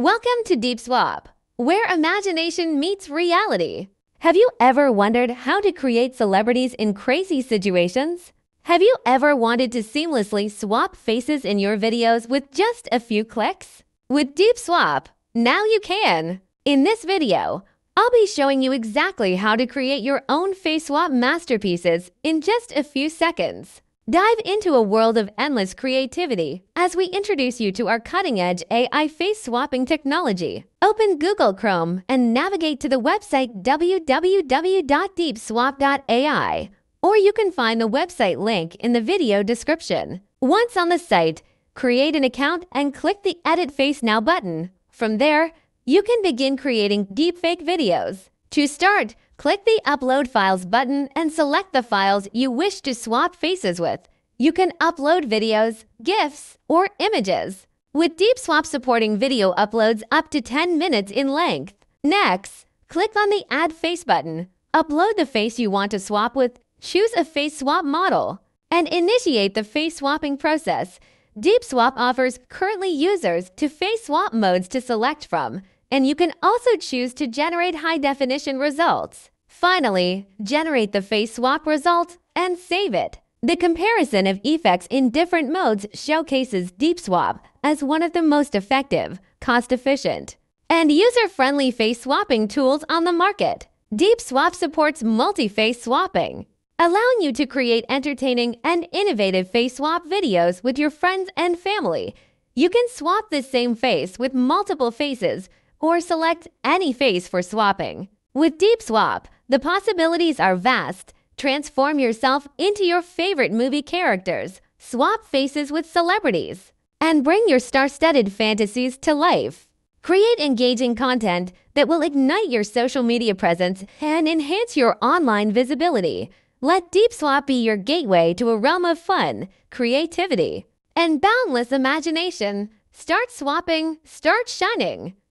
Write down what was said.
Welcome to Deep Swap, where imagination meets reality. Have you ever wondered how to create celebrities in crazy situations? Have you ever wanted to seamlessly swap faces in your videos with just a few clicks? With Deep Swap, now you can. In this video, I'll be showing you exactly how to create your own face swap masterpieces in just a few seconds. Dive into a world of endless creativity as we introduce you to our cutting edge AI face swapping technology. Open Google Chrome and navigate to the website www.deepswap.ai, or you can find the website link in the video description. Once on the site, create an account and click the Edit Face Now button. From there, you can begin creating deepfake videos. To start, click the Upload Files button and select the files you wish to swap faces with. You can upload videos, GIFs, or images, with DeepSwap supporting video uploads up two 10 minutes in length. Next, click on the Add Face button. Upload the face you want to swap with, choose a face swap model, and initiate the face swapping process. DeepSwap offers currently users to face swap modes to select from, and you can also choose to generate high definition results. Finally, generate the face swap result and save it. The comparison of effects in different modes showcases DeepSwap as one of the most effective, cost-efficient, and user-friendly face swapping tools on the market. DeepSwap supports multi-face swapping, allowing you to create entertaining and innovative face swap videos with your friends and family. You can swap the same face with multiple faces or select any face for swapping. With DeepSwap, the possibilities are vast Transform yourself into your favorite movie characters, swap faces with celebrities, and bring your star studded fantasies to life. Create engaging content that will ignite your social media presence and enhance your online visibility. Let DeepSwap be your gateway to a realm of fun, creativity, and boundless imagination. Start swapping, start shining.